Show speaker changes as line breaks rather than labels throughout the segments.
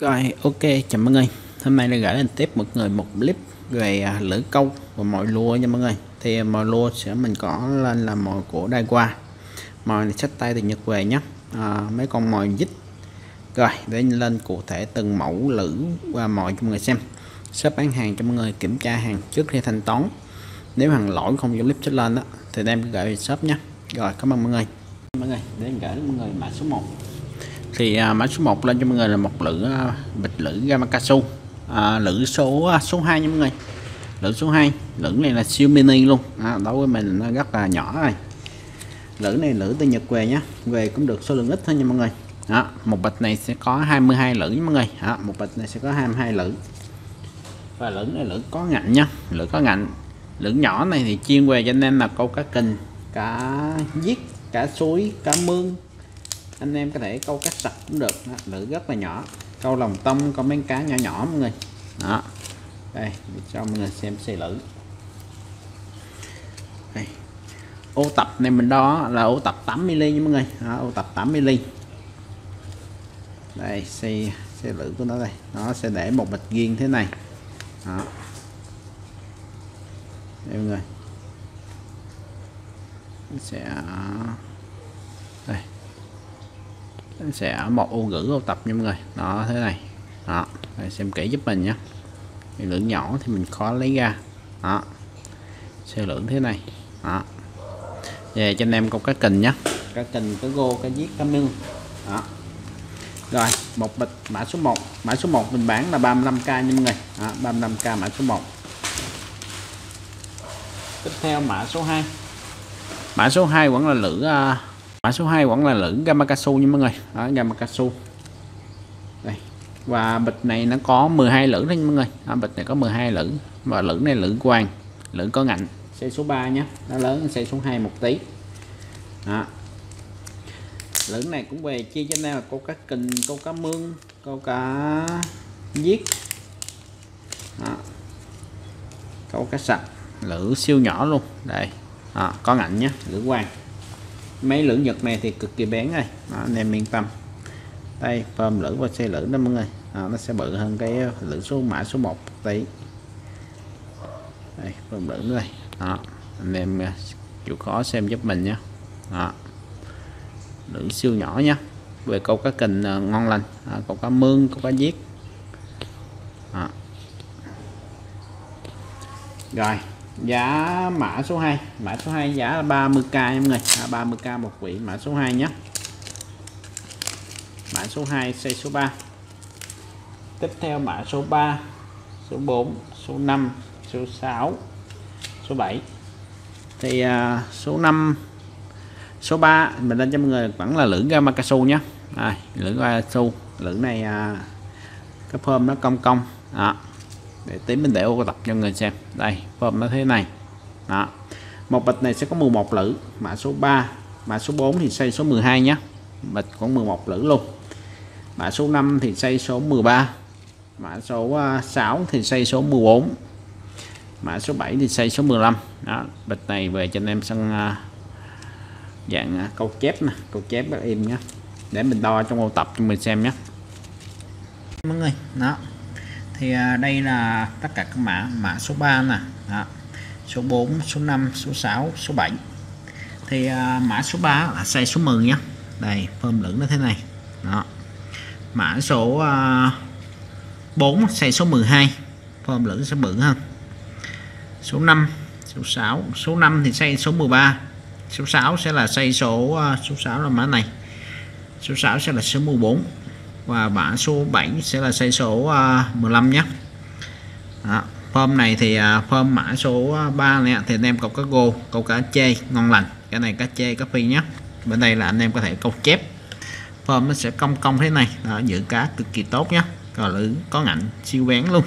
Rồi ok chào mọi người. Hôm nay đã gửi lên tiếp một người một clip về à, lưỡi câu và mồi lua nha mọi người. Thì à, mồi lua sẽ mình có lên là mồi của Đai Qua Mồi này sách tay từ Nhật về nhé à, Mấy con mồi dít. Rồi để lên cụ thể từng mẫu lưỡi và mồi cho mọi người xem. Shop bán hàng cho mọi người kiểm tra hàng trước khi thanh toán. Nếu hàng lỗi không cho clip xuất lên đó Thì đem gửi về shop nhé Rồi cảm ơn mọi người. Mọi người để gửi mọi người mã số 1 thì à, mã số 1 lên cho mọi người là một lưỡi à, bịch lưỡi Gamakasu à, lưỡi số à, số 2 nha mọi người. Lưỡi số 2 lưỡi này là siêu mini luôn. À, đối với mình nó rất là nhỏ rồi. Lưỡi này lưỡi từ Nhật về nhé về cũng được số lượng ít thôi nha mọi người. Đó, một bịch này sẽ có 22 lưỡi nha mọi người. Đó, một bịch này sẽ có 22 lưỡi và lưỡi này lưỡi có ngạnh nha lưỡi có ngạnh. Lưỡi nhỏ này thì chuyên về cho nên là câu cá kình cá giết cá suối cá mương anh em có thể câu cá sạch cũng được. Đó, lưỡi rất là nhỏ. Câu lòng tông câu miếng cá nhỏ nhỏ mọi người. Đó. Đây cho mọi người xem xe lưỡi đây. ô tập này mình đo là ô tập 8 mm nha mọi người. Đó, ô tập 8 mm đây xe xe lưỡi của nó đây. Nó sẽ để một bịch riêng thế này. Đó. Đây mọi người. Sẽ sẽ một ô gửi ô tập nha mọi người. Đó thế này. Đó Để xem kỹ giúp mình nhé. Lượng nhỏ thì mình khó lấy ra. Đó xe lượng thế này. Đó. Về cho anh em câu cá kình nhé. Cá kình cá gô cá giết cá mương đó. Rồi một bịch mã số 1 mã số 1 mình bán là 35k nha mọi người. Đó, 35k mã số 1 tiếp theo mã số 2 mã số 2 vẫn là lửa uh, à, mã số 2 vẫn là lửng Gamakasu nha mọi người. Đó, Gamakasu đây. Và bịch này nó có 12 lửng đấy mọi người. Đó, bịch này có 12 lửng và lửng này lửng quang lửng có ngạnh. Xe số 3 nhé nó lớn xe số 2 một tí. Đó. lửng này cũng về chia cho nên là câu cá kình câu cá mương câu cá giết. Đó. câu cá sạch lửa siêu nhỏ luôn. Đây. Đó, có ngạnh nhé lửa quang mấy lưỡng nhật này thì cực kỳ bén này. Đó, anh em yên tâm. Đây phơm lưỡng và xe lưỡi đó mọi người. Đó, nó sẽ bự hơn cái lưỡng số mã số 1 tí. Đây phơm lưỡng đây. Đó anh em à, chịu khó xem giúp mình nhé. Đó. Siêu nhỏ nhé. Về câu cá kình à, ngon lành. À, câu cá mương câu cá giết. À. rồi giá mã số 2 mã số 2 giá là 30k em người à, 30k một quỹ. Mã số 2 nhé. Mã số 2 xây số 3 tiếp theo mã số 3 số 4 số 5 số 6 số 7 thì à, số 5 số 3 mình lên cho mọi người vẫn là lưỡng Gamakasu nhé. À, lưỡng Gamakasu lưỡng này à, cái phơm nó cong cong. Đó để tí mình để ô tập cho người xem. Đây, form nó thế này. Đó. Một bịch này sẽ có 11 lữ, mã số 3 mã số 4 thì xây số 12 nhé bịch có 11 lữ luôn. Mã số 5 thì xây số 13 mã số à, 6 thì xây số 14 mã số 7 thì xây số 15 đó, bịch này về cho anh em sân à, dạng à, câu chép nè. Câu chép rất im nhé để mình đo trong ô tập cho mình xem nhé mọi người, đó thì à, đây là tất cả các mã mã số 3 nè. Đó. số 4 số 5 số 6 số 7 thì uh, mã số 3 là size số 10 nhé đây phơm lửng nó thế này. Đó. Mã số à, uh, 4 size số 12 phơm lửng sẽ bự hơn. Số 5 số 6 số 5 thì size số 13 số 6 sẽ là size số uh, số 6 là mã này. Số 6 sẽ là số 14 và mã số 7 sẽ là xây số à, uh, 15 nhé. Đó. form này thì uh, form mã số à, 3 này thì anh em câu cá gô câu cá chê ngon lành. Cái này cá chê cá phi nhé. Bên đây là anh em có thể câu chép. Form nó sẽ cong cong thế này. Đó, giữ cá cực kỳ tốt nhé. Còn lưỡng có ngạnh siêu bén luôn.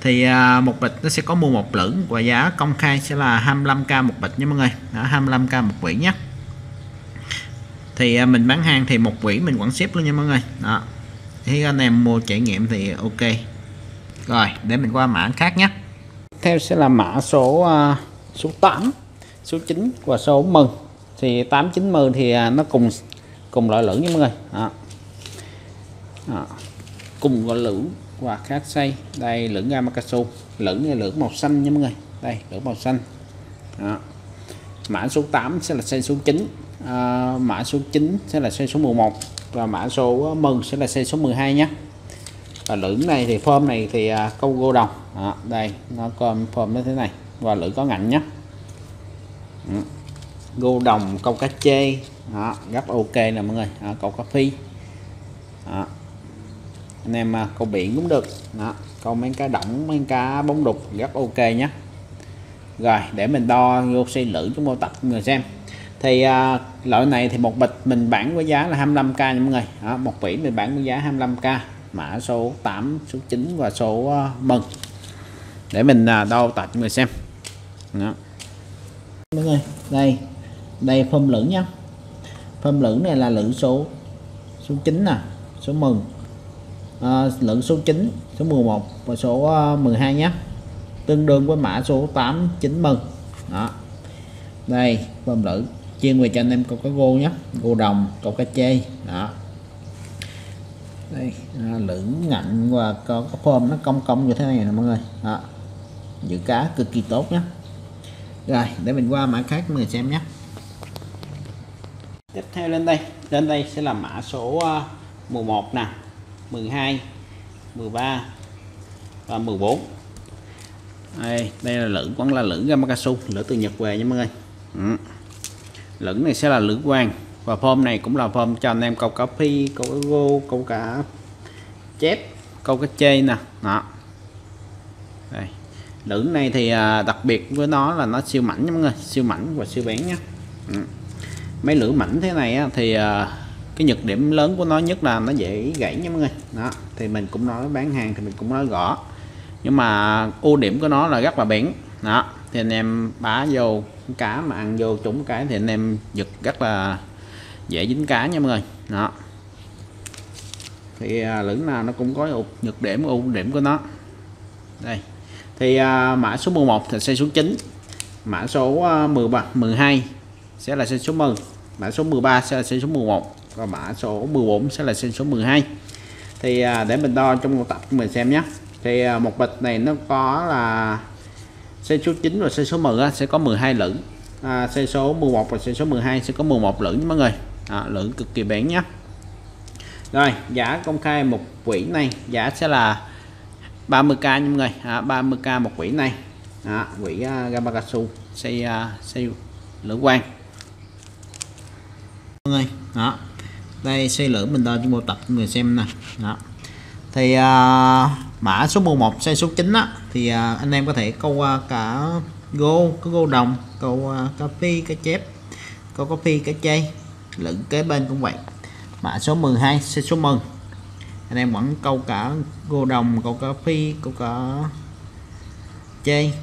Thì à, một bịch nó sẽ có mua một lưỡng và giá công khai sẽ là 25k một bịch nha mọi người. Đó, 25k một quỷ nhé thì à, mình bán hàng thì một quỹ mình quản ship luôn nha mọi người. Đó. Khi anh em mua trải nghiệm thì ok. Rồi, để mình qua mã khác nhé. Theo sẽ là mã số à, số 8 số 9 và số 10 thì 8 9 10 thì à, nó cùng cùng loại lưỡng nha mọi người. Đó. Đó. cùng loại lưỡng và khác xây đây lưỡng gamma cao lưỡng này lưỡng màu xanh nha mọi người. Đây lưỡng màu xanh. Đó. mã số 8 sẽ là xây số 9 à, mã số 9 sẽ là xe số 11 và mã số à, 10 sẽ là xe số 12 nhé. Và lưỡng này thì form này thì à, câu gô đồng. À, đây nó còn form như thế này. Và lưỡng có ngạnh nhé. Ừ. gô đồng câu cá chê. Đó, rất ok nè mọi người. À, câu cá phi. Đó. anh em à, câu biển cũng được. Đó, câu mấy cá động mấy cá bóng đục rất ok nhé. Rồi để mình đo vô xe lưỡng chúng mô tập người xem thì à, loại này thì một bịch mình bán với giá là 25k nha mọi người. Đó, một vỉ mình bán với giá 25k mã số 8 số 9 và số uh, mừng. Để mình uh, đo tập người xem. Đó. mọi người đây đây phơm lửng nha phơm lửng này là lửng số số 9 nè số mừng. À, lưỡng số 9 số 11 và số uh, 12 nhé tương đương với mã số 8 9 mừng. Đó. Đây phơm lưỡng chuyên về cho anh em câu cá gô nhé. Gô đồng câu cá chê. Đó. Đây à, lưỡng ngạnh và có cái form nó cong cong như thế này nè mọi người. Đó. giữ cá cực kỳ tốt nhé. Rồi để mình qua mã khác mọi người xem nhé. Tiếp theo lên đây. Lên đây sẽ là mã số à, 11 nè 12 13 và 14 đây, đây là lưỡng vẫn là lưỡng gamakasu lửa từ Nhật về nha mọi người. Ừ lửng này sẽ là lưỡng quang. Và form này cũng là form cho anh em câu cá phi câu cá gô câu cá chép câu cá chê nè. Đó. Đây. Lưỡng này thì à, đặc biệt với nó là nó siêu mảnh nha mọi người siêu mảnh và siêu bén nhé ừ. mấy lưỡi mảnh thế này á, thì à, cái nhược điểm lớn của nó nhất là nó dễ gãy nha mọi người. Đó. Thì mình cũng nói bán hàng thì mình cũng nói rõ nhưng mà ưu điểm của nó là rất là bén. Đó thì anh em bá vô cá mà ăn vô trúng cái thì anh em giật rất là dễ dính cá nha mọi người. Đó. Thì à, lửng nào nó cũng có nhược điểm ưu điểm của nó. Đây. Thì à, mã số 11 thì xe số 9 mã số à, 13 12 sẽ là xe số 10 mã số 13 sẽ là xe số 11 và mã số 14 sẽ là xe số 12 thì à, để mình đo trong một tập mình xem nhé. Thì à, một bịch này nó có là xe số 9 và xe số 10 á, sẽ có 12 lửng. À, xe số 11 và xe số 12 sẽ có 11 lửng mọi người. À, lửng cực kỳ bén nhé rồi giá công khai một quỹ này giá sẽ là 30k nha mọi người. À, 30k một quỹ này. À, quỹ à, uh, Gamakasu xây uh, à, xây lửa quang. Mọi người đó. Đây xây lửa mình đo cho một tập người xem nè. Đó thì uh, mã số 11 xe số 9 á thì uh, anh em có thể câu uh, cả gô có gô đồng câu à, uh, cà phê cá chép câu copy phê cá chay lẫn kế bên cũng vậy. Mã số 12 xe số 10 anh em vẫn câu cả gô đồng câu cà phi câu cả chay.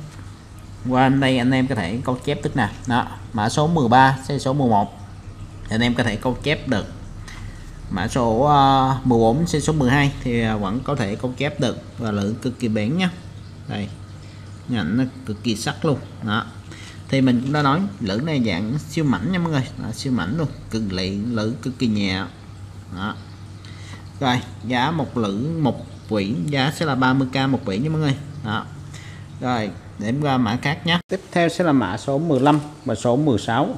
Qua anh đây anh em có thể câu chép tức nè đó mã số 13 xe số 11 anh em có thể câu chép được mã số uh, 14 xe số 12 thì ờ, vẫn có thể câu chép được và lượng cực kỳ bén nhá đây nhạnh nó cực kỳ sắc luôn. Đó. Thì mình cũng đã nói lưỡi này dạng siêu mảnh nha mọi người. Đó, siêu mảnh luôn cực lị lưỡi cực kỳ nhẹ. Đó. rồi giá một lưỡi một quỷ giá sẽ là 30k một quỷ nha mọi người. Đó. Rồi để ra mã khác nhé. Tiếp theo sẽ là mã số 15 và số 16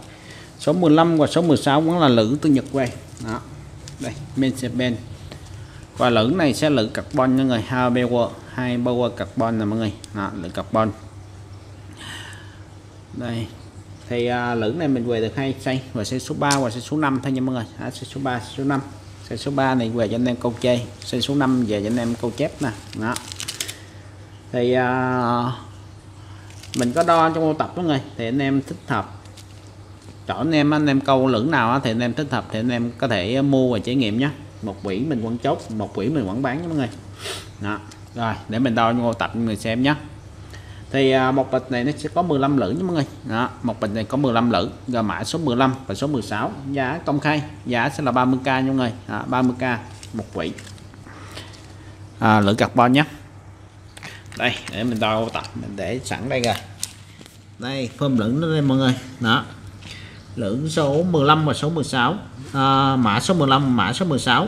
số 15 và số 16 vẫn là lưỡi từ Nhật về đó đây Mercedes và lưỡi này sẽ lưỡi carbon nha người. Hai power hai power carbon nè mọi người. Đó, lưỡi carbon. Đây thì à, lưỡng này mình về được hai xây và xây số 3 và xây số 5 thôi nha mọi người. À, xây số 3 số 5 xây số 3 này về cho anh em câu chơi. Xây số 5 về cho anh em câu chép nè. Đó. Thì à, mình có đo trong ô tập đó người. Thì anh em thích hợp chỗ anh em anh em câu lưỡng nào thì anh em thích hợp thì anh em có thể ờ, mua và trải nghiệm nhé một quỷ mình vẫn chốt một quỷ mình vẫn bán nha mọi người. Đó rồi để mình đo ngô tập người xem nhé thì à, một bịch này nó sẽ có 15 lữ nha mọi người. Đó, một bịch này có 15 lữ rồi mã số 15 và số 16 giá công khai giá sẽ là 30k nha mọi người. Đó, 30k một quỷ à, lữ carbon nhé đây để mình đo tập mình để sẵn đây rồi đây phơm lửng nó đây mọi người. Đó lửng số 15 và số 16 à, mã số 15 mã số 16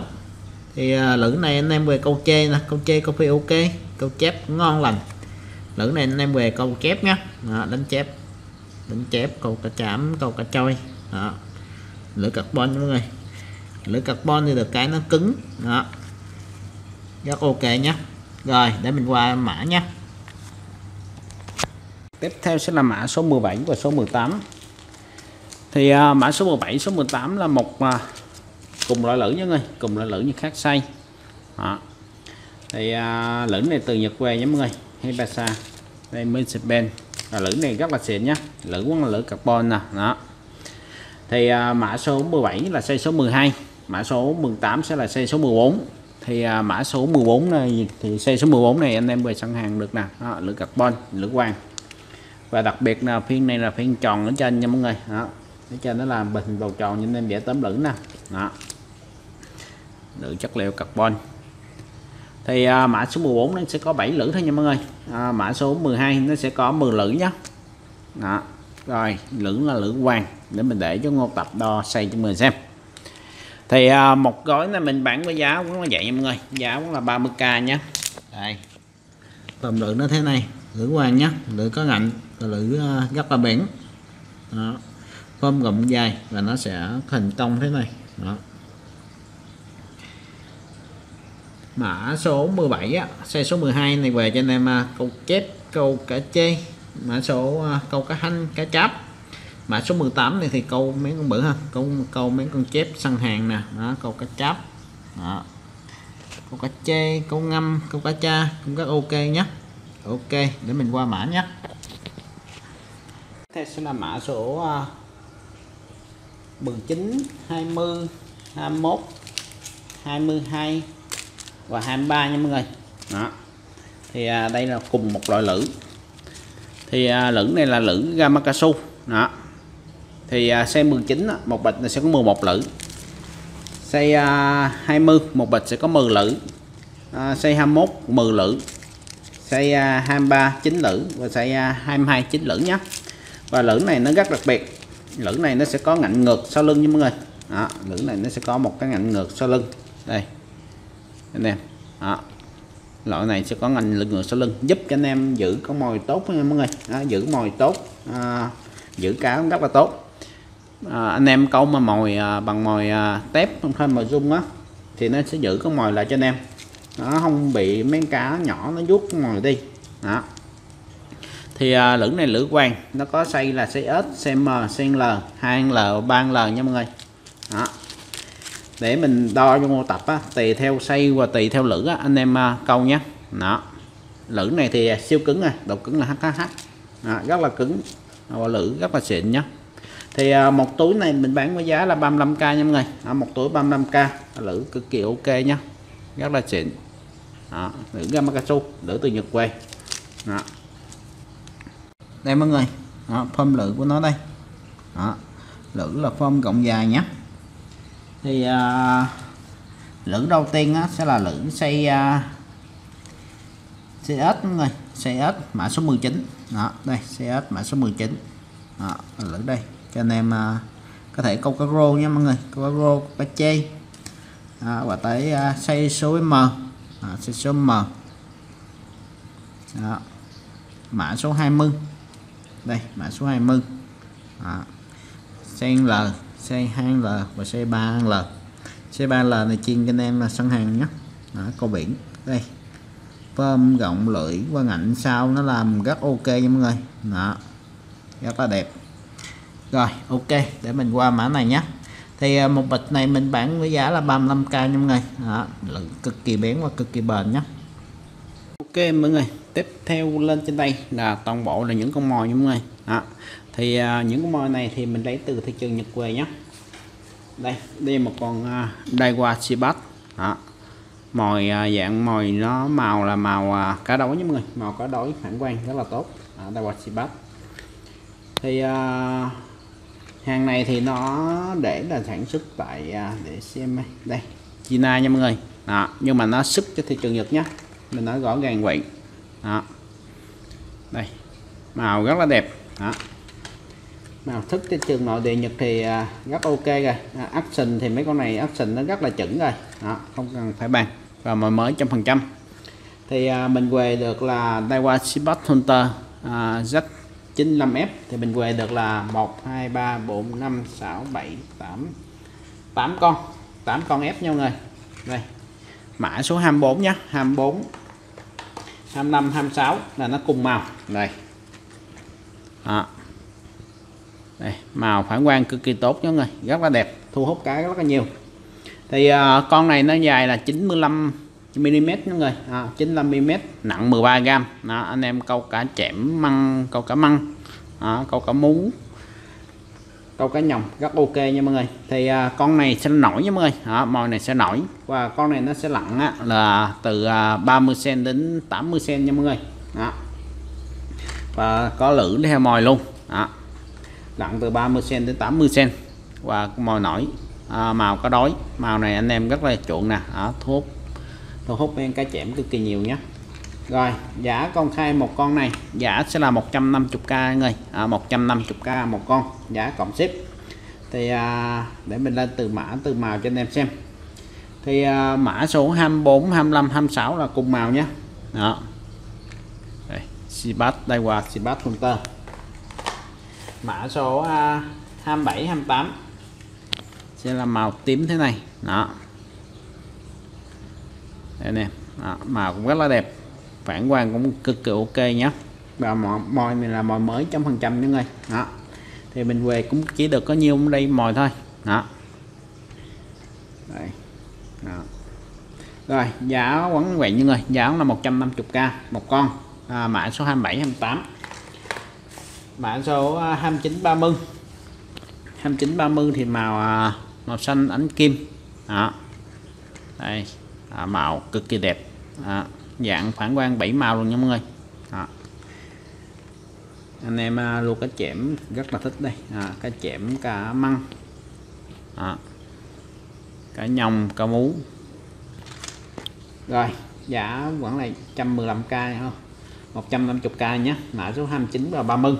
thì à, lữ này anh em về câu chê nè. Câu chê câu phi ok. Câu chép ngon lành. Lữ này anh em về câu chép nhé à, đánh chép. Đánh chép câu cá chạm câu cá trôi à, lưỡi carbon mọi người. Lưỡi carbon thì được cái nó cứng. Đó. Rất ok nhé rồi để mình qua mã nhé tiếp theo sẽ là mã số 17 và số 18 thì uh, mã số 17 số 18 là một uh, cùng loại lưỡi nha người cùng loại lưỡi như khác xay đó. thì à, uh, lưỡi này từ Nhật về nha mọi người Hibasa đây Mercedes là lưỡi này rất là xịn nhá lưỡi cũng là carbon nè đó. Thì uh, mã số 17 là xây số 12 mã số 18 sẽ là xây số 14 thì uh, mã số 14 này thì xây số 14 này anh em về sẵn hàng được nè đó, lưỡi carbon lửa quang và đặc biệt là phiên này là phiên tròn ở trên nha mọi người đó để cho nó làm bình bầu tròn như nên vẽ tấm lửng nè. Đó. Lựa chất liệu carbon. Thì à, mã số 14 nó sẽ có 7 lưỡi thôi nha mọi người. À, mã số 12 nó sẽ có 10 lưỡi nhé đó. Rồi lưỡi là lưỡi hoàng để mình để cho ngô tập đo xây cho mình xem. Thì à, một gói này mình bán với giá cũng là vậy nha mọi người. Giá cũng là 30k nhé đây. Tầm lượng nó thế này. Lưỡi hoàng nhé lưỡi có ngạnh và lưỡi uh, à, rất là bén đó phơm gọng dài và nó sẽ thành công thế này. Đó. Mã số 17 á, xe số 12 này về cho anh em à, câu chép câu cá chê mã số à, câu cá hanh cá cháp. Mã số 18 này thì câu mấy con bự ha câu câu mấy con chép săn hàng nè đó câu cá cháp. Đó. Câu cá chê câu ngâm câu cá cha cũng rất ok nhé ok để mình qua mã nhé thế sẽ là mã số à, 19 20 21 22 và 23 nha mọi người. Đó. Thì à, đây là cùng một loại lưỡi thì à, lưỡi này là lưỡi Gamakasu đó. Thì à, xe 19 á, một bịch này sẽ có 11 lưỡi xây à, 20 một bịch sẽ có 10 lưỡi à, xây 21 10 lưỡi xây à, 23 9 lưỡi và xây à, 22 9 lưỡi nhé và lưỡi này nó rất đặc biệt lưỡi này nó sẽ có ngạnh ngược sau lưng nha mọi người. Đó, lưỡi này nó sẽ có một cái ngạnh ngược sau lưng. Đây anh em. Đó. loại này sẽ có ngành lực ngược sau lưng giúp cho anh em giữ con mồi tốt nha mọi người. Đó, giữ mồi tốt à, giữ cá rất là tốt. À, anh em câu mà mồi à, bằng mồi à, tép không thêm mồi rung á thì nó sẽ giữ con mồi lại cho anh em. Nó không bị mấy cá nhỏ nó vuốt mồi đi. Đó thì à, lưỡi này lưỡi quang nó có xây là xây S, xây M, xây L, 2L, 3L nha mọi người. Đó. Để mình đo cho mô tập á, tùy theo xây và tùy theo lưỡi á, anh em à, câu nhé. Đó. Lưỡi này thì siêu cứng này độ cứng là HKH đó, rất là cứng. Và lưỡi rất là xịn nhé thì à, một túi này mình bán với giá là 35k nha mọi người. Đó, một túi 35k lưỡi cực kỳ ok nhé rất là xịn. Đó, lưỡi Gamakasu lưỡi từ Nhật quê. Đó đây mọi người. Đó, phơm lự của nó đây. Đó. lưỡi là phơm cộng dài nhé. Thì à, lưỡng đầu tiên á, sẽ là lưỡng xây à, CS mọi người. CS mã số 19 đó đây CS mã số 19 đó, lưỡng đây. Cho anh em à, có thể câu cá rô nha mọi người. Câu cá rô cá chê. À, và tới à, xây số M. À, xây số M. Đó. mã số 20 đây mã số 20 à. sen L C2L và C3L C3L này chuyên cho anh em là sân hàng nhé. Đó, câu biển. Đây. Phơm rộng lưỡi qua ngạnh sau nó làm rất ok nha mọi người. Đó. Rất là đẹp. Rồi ok để mình qua mã này nhé. Thì à, một bịch này mình bán với giá là 35k nha mọi người. Đó, cực kỳ bén và cực kỳ bền nhé ok mọi người. Tiếp theo lên trên đây là toàn bộ là những con mồi nha mọi người. Đó. Thì à, những con mồi này thì mình lấy từ thị trường Nhật về nhé đây đây một con à, Daiwa Shibat đó. Mồi à, dạng mồi nó màu là màu à, cá đối nha mọi người. Màu cá đối phản quang rất là tốt. À, Daiwa Shibat thì à, hàng này thì nó để là sản xuất tại à, để xem đây, đây China nha mọi người. Đó, nhưng mà nó xuất cho thị trường Nhật nhé mình nói rõ ràng vậy. Đó. Đây. Màu rất là đẹp. Đó. Màu thức cái trường nội địa nhật thì à, rất ok rồi. À, action thì mấy con này action nó rất là chuẩn rồi. Đó, không cần phải bàn. Và màu mới trăm phần trăm. Thì à, mình về được là Daiwa Seabass Hunter à, Z95F thì mình về được là 1 2 3 4 5 6 7 8 8 con. 8 con ép nhau người. Đây mã số 24 nhé 24 25 26 là nó cùng màu. Này đó. đây màu phản quang cực kỳ tốt nhé người. Rất là đẹp thu hút cái rất là nhiều. Thì uh, con này nó dài là 95 mm nhé người. À, 95 mm nặng 13 g đó, anh em câu cá chẻm măng câu cá măng. Đó, câu cá mú câu cá nhồng rất ok nha mọi người. Thì à, con này sẽ nổi nha mọi người. Đó, mồi này sẽ nổi. Và con này nó sẽ lặn á, là từ à, 30 cm đến 80 cm nha mọi người. Đó. và có lử theo mồi luôn. Đó. lặn từ 30 cm đến 80 cm và mồi nổi. À, màu có đói. Màu này anh em rất là chuộng nè. Đó, thu hút thu hút em cá chẽm cực kỳ nhiều nhé rồi giả công khai một con này. Giả sẽ là 150k người à, 150k một con. Giả cộng ship. Thì à, để mình lên từ mã từ màu cho anh em xem. Thì à, mã số 24 25 26 là cùng màu nhé. Đó. Đây Sibat đây qua Sibat Hunter. Mã số à, 27 28 sẽ là màu tím thế này. Đó. Đây nè đó, màu cũng rất là đẹp phản quang cũng cực kỳ ok nhé và mồi, mồi này là mồi mới trăm phần trăm những ơi đó. Thì mình về cũng chỉ được có nhiêu đây mồi thôi. Đó. Đây. Đó. rồi giá quấn vậy những người giá là 150k một con. À, mã số 27 28 mã số 29 30 29 30 thì màu à, màu xanh ánh kim. Đó. Đây. À, màu cực kỳ đẹp. Đó dạng phản quang 7 màu luôn nha mọi người. Đó. anh em à, uh, luôn cá chẽm rất là thích đây. À, cá chẽm cá măng. Đó. cá nhông cá mú. Rồi giá vẫn là 115k không 150k nhé mã số 29 và 30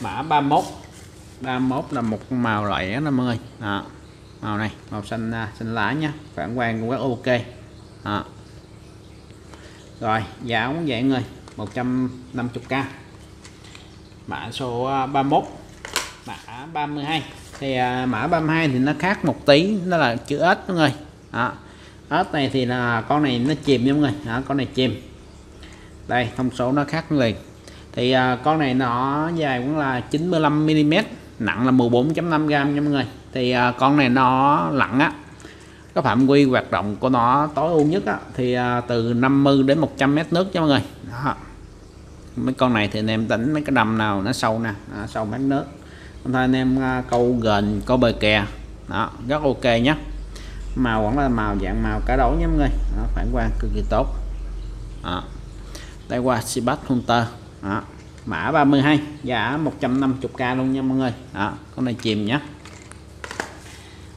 mã 31 31 là một màu loại đó mọi người. Đó. màu này màu xanh à, xanh lá nhé phản quang cũng rất ok. À rồi giá cũng vậy người 150k mã số à, 31 mã 32 thì à, mã 32 thì nó khác một tí nó là chữ ếch mọi người đó. ếch này thì là con này nó chìm nha mọi người đó, con này chìm. Đây thông số nó khác liền. Thì à, con này nó dài cũng là 95 mm nặng là 14.5 gram nha mọi người thì à, con này nó lặng á cái phạm vi hoạt động của nó tối ưu nhất á, thì à, từ 50 đến 100 mét nước cho mọi người. Đó. mấy con này thì anh em tính mấy cái đầm nào nó sâu nè đó, sâu mét nước. Thôi anh em à, câu gần câu bờ kè. Đó rất ok nhé màu vẫn là màu dạng màu cá đấu nha mọi người. Đó, phản quang cực kỳ tốt. Đó. đây qua Sibat Hunter. Đó. mã 32 giá 150k luôn nha mọi người. Đó con này chìm nhé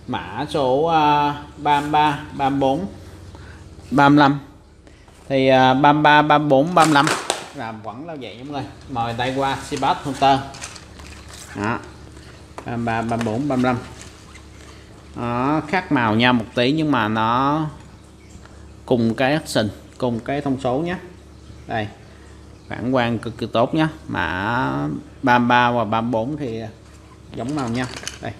mã số uh, 33 34 35 thì uh, 33 34 35 là vẫn là vậy mọi người. Mời tay qua Sibat Hunter. Đó. 33 34 35 nó khác màu nhau một tí nhưng mà nó cùng cái action cùng cái thông số nhé. Đây. Phản quang cực kỳ tốt nhé. Mã 33 và 34 thì giống màu nhau. Đây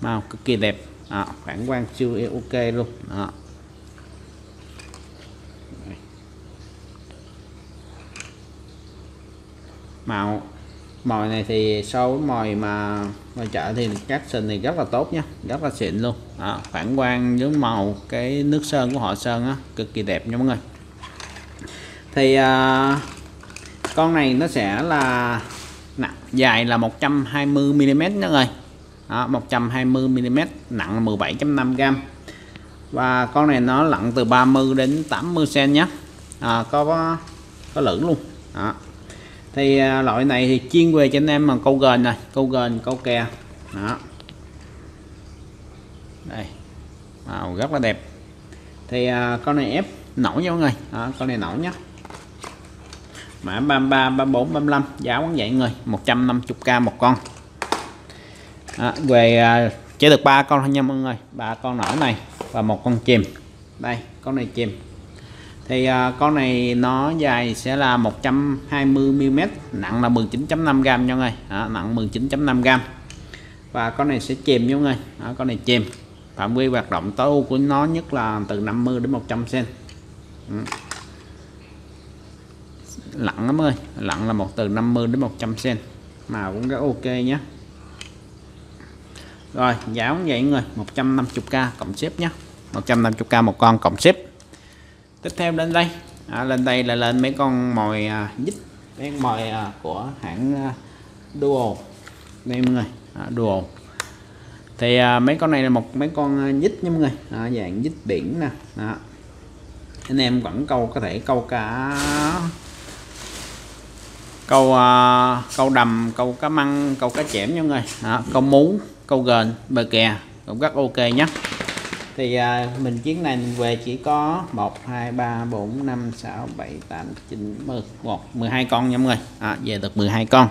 màu cực kỳ đẹp. À, phản quang siêu e, ok luôn. Đó. màu mồi này thì so với mồi mà ngoài chợ thì các sình thì rất là tốt nhá rất là xịn luôn. À, phản quang với màu cái nước sơn của họ sơn á cực kỳ đẹp nha mọi người. Thì à, con này nó sẽ là nặng dài là 120 mm nha mọi người đó, 120mm nặng 17.5g và con này nó lặn từ 30 đến 80 cm nhé. À, có có lưỡng luôn. Đó. thì à, loại này thì chuyên về cho anh em mà câu gần này câu gần câu kè. Đó. Đây. Màu rất là đẹp. Thì à, con này ép nổi nha mọi người. Đó, con này nổi nhé. Mã 33 34 35 giá quán dạy người. 150k một con đó, về à, chỉ được ba con thôi nha mọi người. Ba con nở này và một con chìm. Đây con này chìm. Thì à, con này nó dài sẽ là 120 mm nặng là 19.5 gram nha mọi người. Đó, nặng 19.5 gram và con này sẽ chìm nha mọi người. Đó, con này chìm. Phạm vi hoạt động tối ưu của nó nhất là từ 50 đến 100 cm ừ. lặng lắm ơi lặng là một từ 50 đến 100 cm mà cũng rất ok nhé rồi giá cũng vậy người 150k cộng xếp nhé 150k một con cộng xếp. tiếp theo lên đây. À, lên đây là lên mấy con mồi à, dít mấy con mồi à, của hãng à, Duo. Đây mọi người à, Duo. Thì à, mấy con này là một mấy con à, dít nha mọi người. À, dạng dít biển nè. Đó. anh em vẫn câu có thể câu cả câu à, câu đầm câu cá măng câu cá chẽm nha mọi người. À, câu mú câu gền bờ kè cũng rất ok nhé. Thì à, mình chuyến này mình về chỉ có 1 2 3 4 5 6 7 8 9 10 1 12 con nha mọi người. À, về được 12 con.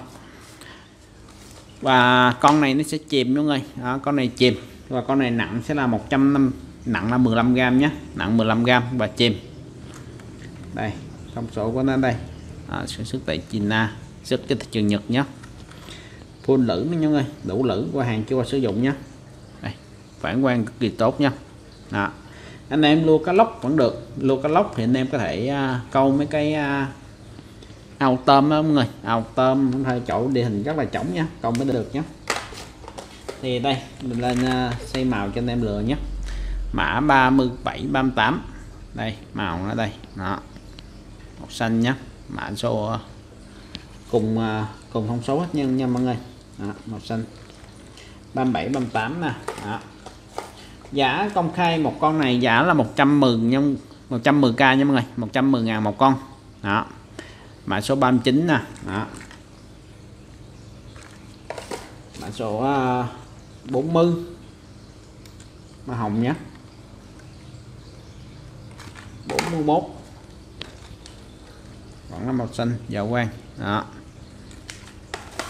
Và con này nó sẽ chìm mọi người. À, con này chìm. Và con này nặng sẽ là 105 nặng là 15 gram nhé. Nặng 15 gram và chìm. Đây thông số của nó đây. À, sản xuất tại China xuất cho thị trường Nhật nhé full lử nha mọi người đủ lử qua hàng chưa qua sử dụng nhá, đây, phản quang cực kỳ tốt nha. Đó. anh em lua cá lóc vẫn được. Lua cá lóc thì anh em có thể uh, câu mấy cái uh, ao tôm đó mọi người. Ao tôm thay chỗ địa hình rất là trống nha. Câu mới được nhé thì đây mình lên uh, xây màu cho anh em lựa nhé mã 37 38 đây màu ở đây. Đó. Màu xanh nhé mã số cùng cùng thông số hết nha nha mọi người đó, màu xanh. 37 38 nè. Đó. giá công khai một con này giá là 110 nhân 110k nha mọi người. 110 ngàn một con. Đó. Mã số 39 nè. Đó. mã số ờ, 40 màu hồng nhé 41 vẫn là màu xanh dạo quang. Đó.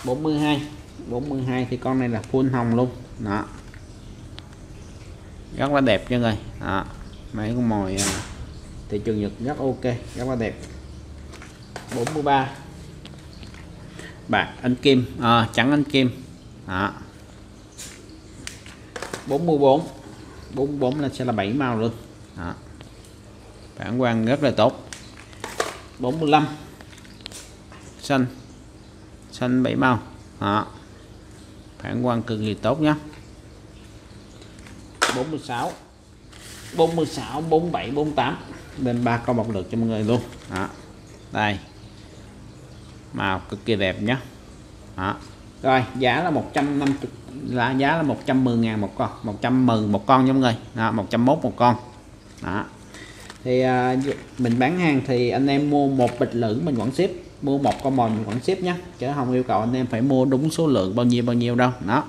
42 42 thì con này là full hồng luôn. Đó. Rất là đẹp nha người. Đó. mấy con mồi à, thị trường Nhật rất ok rất là đẹp. 43 bạc anh kim. À, trắng anh kim. Đó. 44 44 là sẽ là 7 màu luôn. Đó. phản quang rất là tốt. 45 xanh. Xanh 7 màu. Đó phản quang cực kỳ tốt nhé 46 46 47 48 lên ba con bọc lượt cho mọi người luôn. Đó. đây. Màu cực kỳ đẹp nhé đó. rồi giá là 150 là giá là 110 ngàn một con 110 một con nha mọi người. Đó, 101 một con. Đó. Thì à, mình bán hàng thì anh em mua một bịch lửng mình vẫn ship mua một con mồi mình vẫn ship nhé chứ không yêu cầu anh em phải mua đúng số lượng bao nhiêu bao nhiêu đâu. Đó.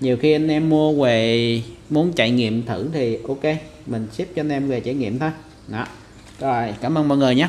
Nhiều khi anh em mua về, muốn trải nghiệm thử thì ok, mình ship cho anh em về trải nghiệm thôi. Đó. Rồi, cảm ơn mọi người nhé